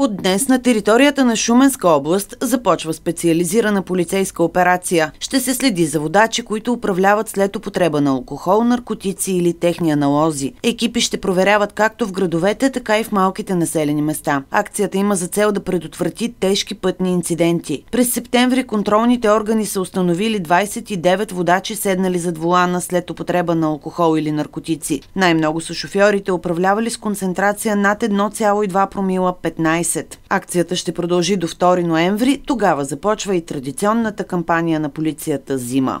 От днес на територията на Шуменска област започва специализирана полицейска операция. Ще се следи за водачи, които управляват след употреба на алкохол, наркотици или техни аналози. Екипи ще проверяват както в градовете, така и в малките населени места. Акцията има за цел да предотврати тежки пътни инциденти. През септември контролните органи са установили 29 водачи седнали зад волана след употреба на алкохол или наркотици. Най-много са шофьорите управлявали с концентрация над 1,2 промила 15 10. Акцията ще продължи до 2 ноември. Тогава започва и традиционната кампания на полицията Зима.